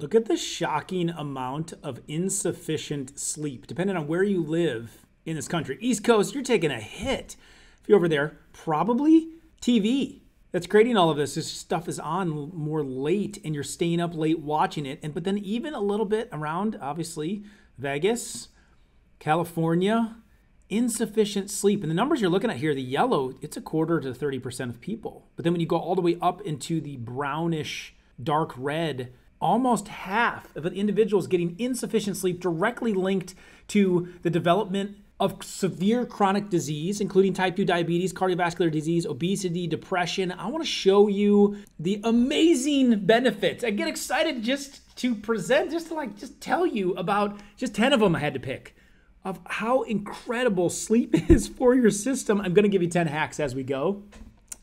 Look at the shocking amount of insufficient sleep, depending on where you live in this country. East Coast, you're taking a hit. If you're over there, probably TV. That's creating all of this. This stuff is on more late and you're staying up late watching it. And but then even a little bit around, obviously, Vegas, California, insufficient sleep. And the numbers you're looking at here, the yellow, it's a quarter to 30% of people. But then when you go all the way up into the brownish, dark red, almost half of the individuals getting insufficient sleep directly linked to the development of severe chronic disease, including type 2 diabetes, cardiovascular disease, obesity, depression. I want to show you the amazing benefits. I get excited just to present, just to like, just tell you about just 10 of them I had to pick of how incredible sleep is for your system. I'm to give you 10 hacks as we go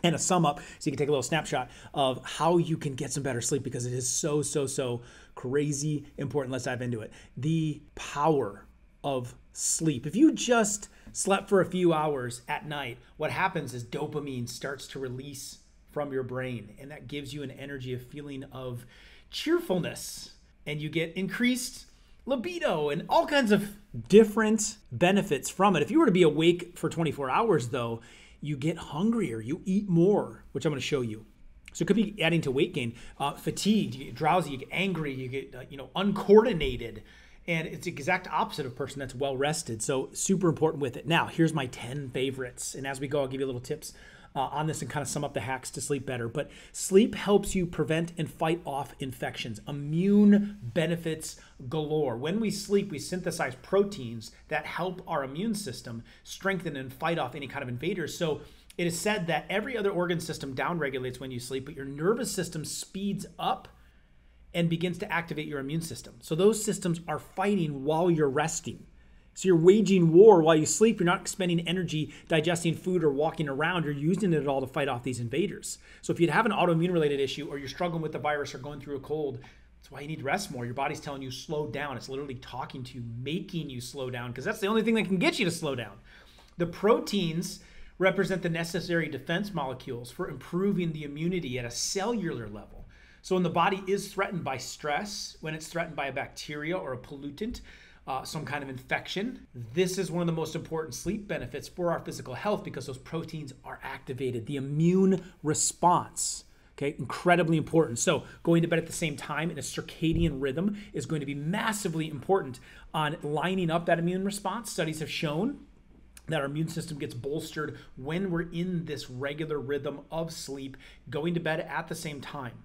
and a sum up so you can take a little snapshot of how you can get some better sleep because it is so, so, so crazy important. Let's dive into it. The power of sleep. If you just slept for a few hours at night, what happens is dopamine starts to release from your brain, and that gives you an energy, a feeling of cheerfulness, and you get increased libido and all kinds of different benefits from it. If you were to be awake for 24 hours, though, you get hungrier, you eat more, which I'm going to show you. So it could be adding to weight gain, uh, fatigued, you get drowsy, you get angry, you get uh, you know uncoordinated, and it's the exact opposite of a person that's well rested. So super important with it. Now here's my 10 favorites, and as we go, I'll give you little tips uh, on this and kind of sum up the hacks to sleep better. But sleep helps you prevent and fight off infections, immune benefits galore. When we sleep, we synthesize proteins that help our immune system strengthen and fight off any kind of invaders. So it is said that every other organ system downregulates when you sleep, but your nervous system speeds up and begins to activate your immune system. So those systems are fighting while you're resting. So you're waging war while you sleep. You're not expending energy digesting food or walking around. You're using it all to fight off these invaders. So if you have an autoimmune related issue or you're struggling with the virus or going through a cold, that's why you need to rest more. Your body's telling you slow down. It's literally talking to you, making you slow down because that's the only thing that can get you to slow down. The proteins represent the necessary defense molecules for improving the immunity at a cellular level. So when the body is threatened by stress, when it's threatened by a bacteria or a pollutant, uh, some kind of infection. This is one of the most important sleep benefits for our physical health because those proteins are activated. The immune response, okay, incredibly important. So, going to bed at the same time in a circadian rhythm is going to be massively important on lining up that immune response. Studies have shown that our immune system gets bolstered when we're in this regular rhythm of sleep, going to bed at the same time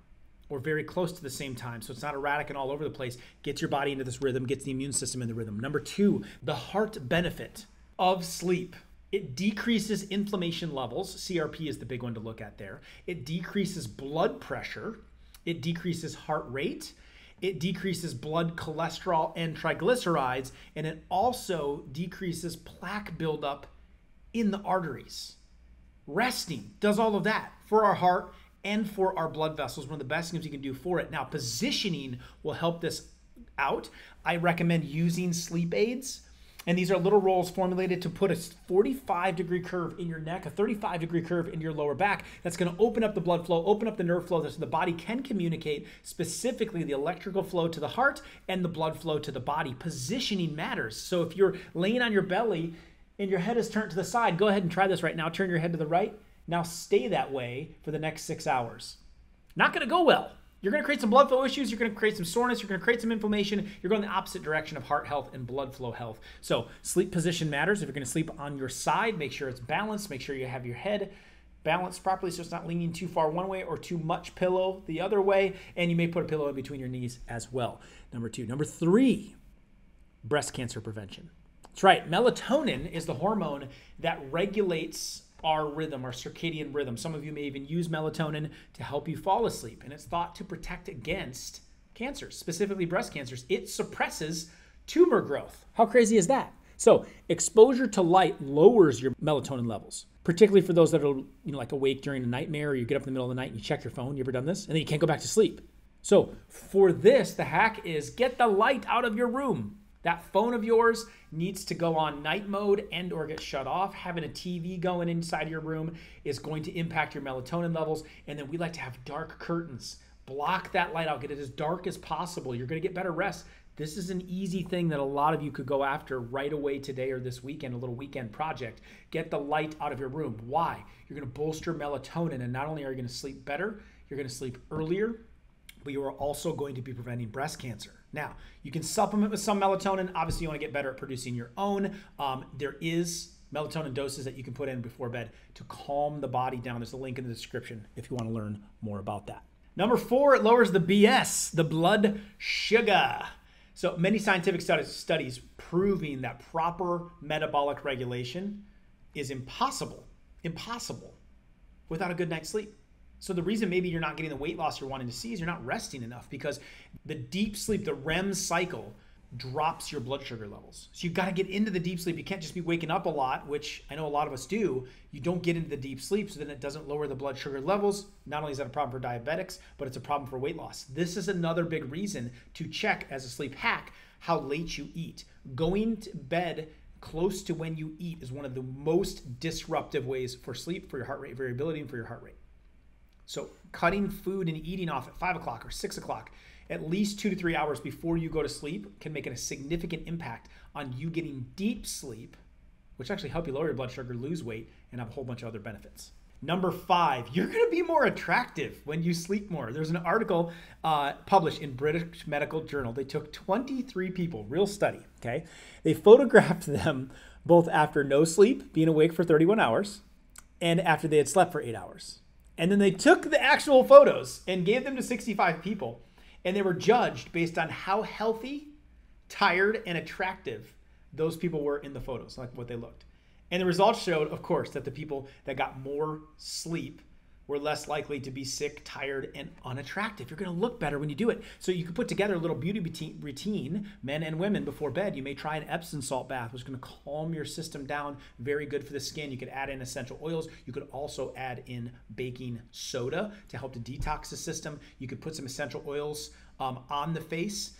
or very close to the same time. So it's not erratic and all over the place. Gets your body into this rhythm, gets the immune system in the rhythm. Number two, the heart benefit of sleep. It decreases inflammation levels. CRP is the big one to look at there. It decreases blood pressure. It decreases heart rate. It decreases blood cholesterol and triglycerides. And it also decreases plaque buildup in the arteries. Resting does all of that for our heart and for our blood vessels. One of the best things you can do for it. Now, positioning will help this out. I recommend using sleep aids. And these are little rolls formulated to put a 45 degree curve in your neck, a 35 degree curve in your lower back. That's going to open up the blood flow, open up the nerve flow so the body can communicate specifically the electrical flow to the heart and the blood flow to the body. Positioning matters. So if you're laying on your belly and your head is turned to the side, go ahead and try this right now. Turn your head to the right now stay that way for the next six hours. Not going to go well. You're going to create some blood flow issues. You're going to create some soreness. You're going to create some inflammation. You're going the opposite direction of heart health and blood flow health. So, sleep position matters. If you're going to sleep on your side, make sure it's balanced. Make sure you have your head balanced properly so it's not leaning too far one way or too much pillow the other way. And you may put a pillow in between your knees as well. Number two. Number three, breast cancer prevention. That's right. Melatonin is the hormone that regulates our rhythm, our circadian rhythm. Some of you may even use melatonin to help you fall asleep, and it's thought to protect against cancers, specifically breast cancers. It suppresses tumor growth. How crazy is that? So, exposure to light lowers your melatonin levels, particularly for those that are, you know, like awake during a nightmare or you get up in the middle of the night and you check your phone. You ever done this? And then you can't go back to sleep. So, for this, the hack is get the light out of your room. That phone of yours needs to go on night mode and or get shut off. Having a TV going inside your room is going to impact your melatonin levels. And then we like to have dark curtains, block that light out, get it as dark as possible. You're going to get better rest. This is an easy thing that a lot of you could go after right away today or this weekend, a little weekend project. Get the light out of your room. Why? You're going to bolster melatonin, and not only are you going to sleep better, you're going to sleep earlier, but you are also going to be preventing breast cancer. Now, you can supplement with some melatonin. Obviously, you want to get better at producing your own. Um, there is melatonin doses that you can put in before bed to calm the body down. There's a link in the description if you want to learn more about that. Number four, it lowers the BS, the blood sugar. So many scientific studies proving that proper metabolic regulation is impossible, impossible without a good night's sleep. So the reason maybe you're not getting the weight loss you're wanting to see is you're not resting enough because the deep sleep, the REM cycle, drops your blood sugar levels. So you've got to get into the deep sleep. You can't just be waking up a lot, which I know a lot of us do. You don't get into the deep sleep, so then it doesn't lower the blood sugar levels. Not only is that a problem for diabetics, but it's a problem for weight loss. This is another big reason to check as a sleep hack how late you eat. Going to bed close to when you eat is one of the most disruptive ways for sleep, for your heart rate variability, and for your heart rate. So cutting food and eating off at five o'clock or six o'clock at least two to three hours before you go to sleep can make a significant impact on you getting deep sleep, which actually help you lower your blood sugar, lose weight, and have a whole bunch of other benefits. Number five, you're going to be more attractive when you sleep more. There's an article uh, published in British Medical Journal. They took 23 people, real study, okay? They photographed them both after no sleep, being awake for 31 hours, and after they had slept for eight hours. And then they took the actual photos and gave them to 65 people and they were judged based on how healthy, tired, and attractive those people were in the photos, like what they looked. And the results showed, of course, that the people that got more sleep were less likely to be sick, tired, and unattractive. You're going to look better when you do it. So you can put together a little beauty routine, men and women, before bed. You may try an Epsom salt bath, which is going to calm your system down. Very good for the skin. You could add in essential oils. You could also add in baking soda to help to detox the system. You could put some essential oils um, on the face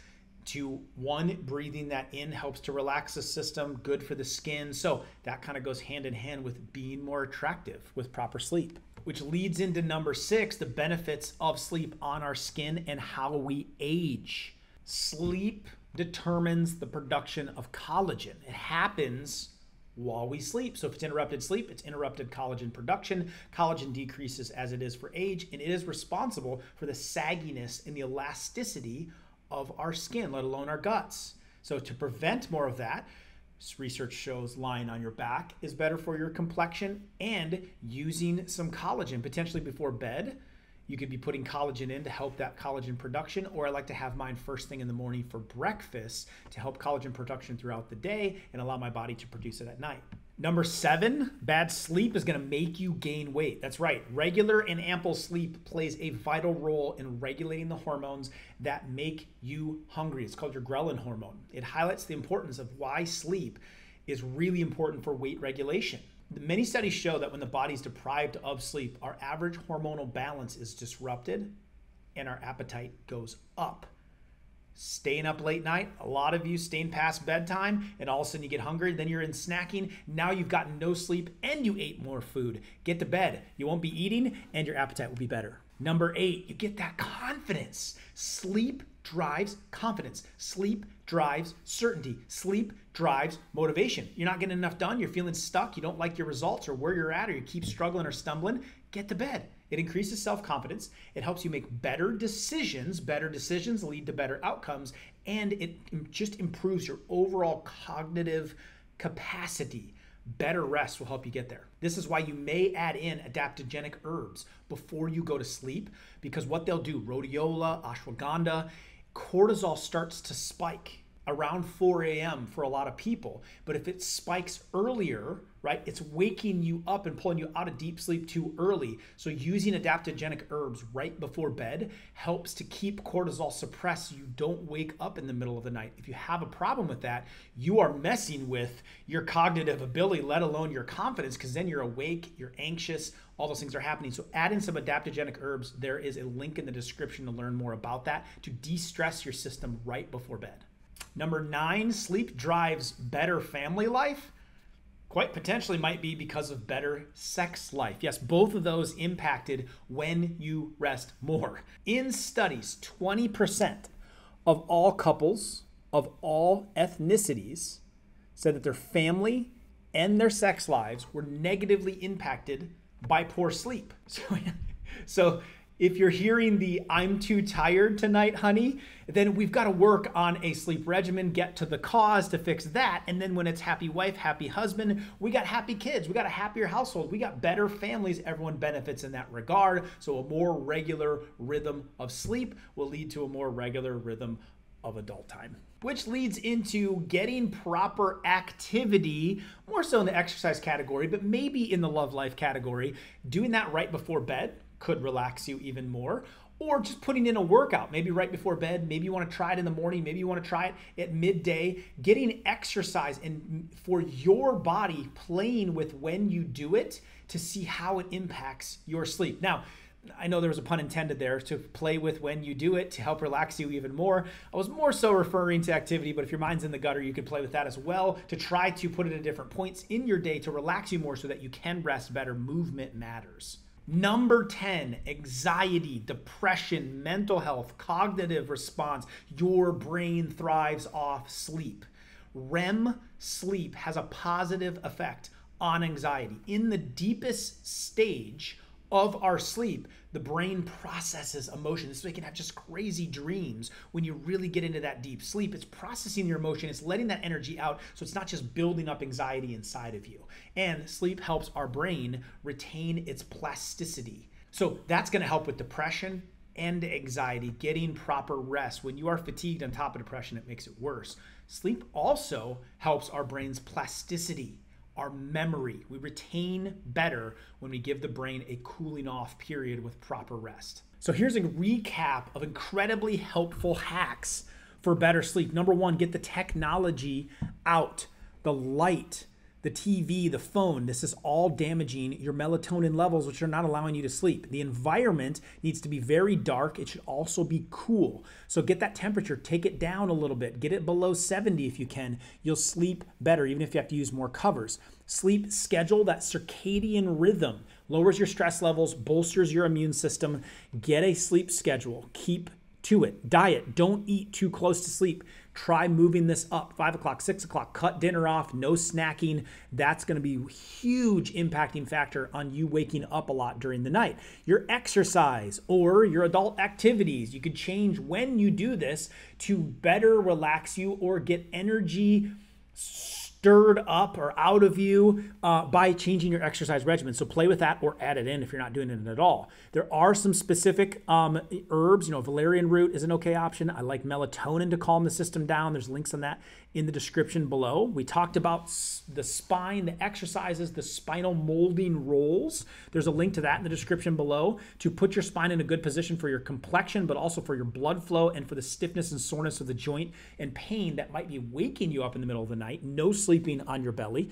to one breathing that in helps to relax the system good for the skin so that kind of goes hand in hand with being more attractive with proper sleep which leads into number six the benefits of sleep on our skin and how we age. Sleep determines the production of collagen. It happens while we sleep. So if it's interrupted sleep, it's interrupted collagen production. Collagen decreases as it is for age, and it is responsible for the sagginess and the elasticity of our skin, let alone our guts. So to prevent more of that, research shows lying on your back is better for your complexion and using some collagen potentially before bed you could be putting collagen in to help that collagen production, or I like to have mine first thing in the morning for breakfast to help collagen production throughout the day and allow my body to produce it at night. Number seven, bad sleep is going to make you gain weight. That's right. Regular and ample sleep plays a vital role in regulating the hormones that make you hungry. It's called your ghrelin hormone. It highlights the importance of why sleep is really important for weight regulation. Many studies show that when the body is deprived of sleep, our average hormonal balance is disrupted and our appetite goes up. Staying up late night, a lot of you staying past bedtime, and all of a sudden you get hungry, then you're in snacking. Now you've gotten no sleep and you ate more food. Get to bed. You won't be eating and your appetite will be better. Number eight, you get that confidence. Sleep drives confidence. Sleep drives certainty. Sleep drives motivation. You're not getting enough done, you're feeling stuck, you don't like your results or where you're at, or you keep struggling or stumbling, get to bed. It increases self confidence. It helps you make better decisions. Better decisions lead to better outcomes, and it just improves your overall cognitive capacity. Better rest will help you get there. This is why you may add in adaptogenic herbs before you go to sleep because what they'll do, rhodiola, ashwagandha, cortisol starts to spike around 4 a.m. for a lot of people. But if it spikes earlier, right, it's waking you up and pulling you out of deep sleep too early. So using adaptogenic herbs right before bed helps to keep cortisol suppressed so you don't wake up in the middle of the night. If you have a problem with that, you are messing with your cognitive ability, let alone your confidence, because then you're awake, you're anxious, all those things are happening. So add in some adaptogenic herbs. There is a link in the description to learn more about that to de-stress your system right before bed. Number nine, sleep drives better family life. Quite potentially might be because of better sex life. Yes, both of those impacted when you rest more. In studies, 20% of all couples of all ethnicities said that their family and their sex lives were negatively impacted by poor sleep. So, so if you're hearing the I'm too tired tonight, honey, then we've got to work on a sleep regimen, get to the cause to fix that. And then when it's happy wife, happy husband, we got happy kids, we got a happier household, we got better families. Everyone benefits in that regard. So a more regular rhythm of sleep will lead to a more regular rhythm of adult time. Which leads into getting proper activity, more so in the exercise category, but maybe in the love life category, doing that right before bed could relax you even more. Or just putting in a workout, maybe right before bed. Maybe you want to try it in the morning. Maybe you want to try it at midday. Getting exercise and for your body playing with when you do it to see how it impacts your sleep. Now, I know there was a pun intended there to play with when you do it to help relax you even more. I was more so referring to activity, but if your mind's in the gutter, you can play with that as well to try to put it at different points in your day to relax you more so that you can rest better. Movement matters. Number 10, anxiety, depression, mental health, cognitive response. Your brain thrives off sleep. REM sleep has a positive effect on anxiety. In the deepest stage of our sleep, the brain processes emotion. So we can have just crazy dreams when you really get into that deep sleep. It's processing your emotion, it's letting that energy out. So it's not just building up anxiety inside of you. And sleep helps our brain retain its plasticity. So that's going to help with depression and anxiety, getting proper rest. When you are fatigued on top of depression, it makes it worse. Sleep also helps our brain's plasticity our memory. We retain better when we give the brain a cooling off period with proper rest. So here's a recap of incredibly helpful hacks for better sleep. Number one, get the technology out, the light, the TV, the phone, this is all damaging your melatonin levels, which are not allowing you to sleep. The environment needs to be very dark. It should also be cool. So get that temperature, take it down a little bit, get it below 70 if you can. You'll sleep better, even if you have to use more covers. Sleep schedule, that circadian rhythm, lowers your stress levels, bolsters your immune system. Get a sleep schedule. Keep to it. Diet, don't eat too close to sleep. Try moving this up five o'clock, six o'clock, cut dinner off, no snacking. That's going to be huge impacting factor on you waking up a lot during the night. Your exercise or your adult activities, you could change when you do this to better relax you or get energy stirred up or out of you uh, by changing your exercise regimen. So play with that or add it in if you're not doing it at all. There are some specific um, herbs. You know, valerian root is an okay option. I like melatonin to calm the system down. There's links on that in the description below. We talked about the spine, the exercises, the spinal molding rolls. There's a link to that in the description below to put your spine in a good position for your complexion, but also for your blood flow and for the stiffness and soreness of the joint and pain that might be waking you up in the middle of the night. No sleeping on your belly.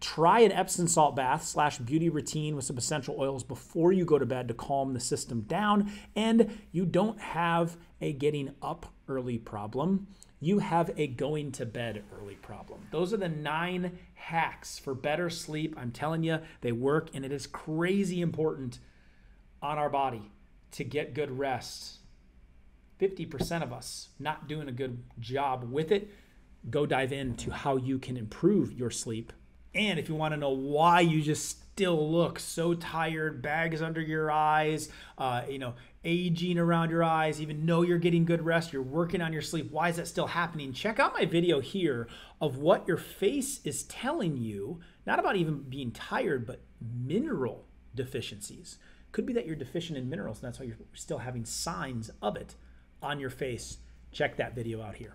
Try an Epsom salt bath slash beauty routine with some essential oils before you go to bed to calm the system down. And you don't have a getting up early problem. You have a going to bed early problem. Those are the nine hacks for better sleep. I'm telling you, they work, and it is crazy important on our body to get good rest. 50% of us not doing a good job with it go dive into how you can improve your sleep. And if you want to know why you just still look so tired, bags under your eyes, uh, you know, aging around your eyes, even though you're getting good rest, you're working on your sleep, why is that still happening? Check out my video here of what your face is telling you, not about even being tired, but mineral deficiencies. Could be that you're deficient in minerals, and that's why you're still having signs of it on your face. Check that video out here.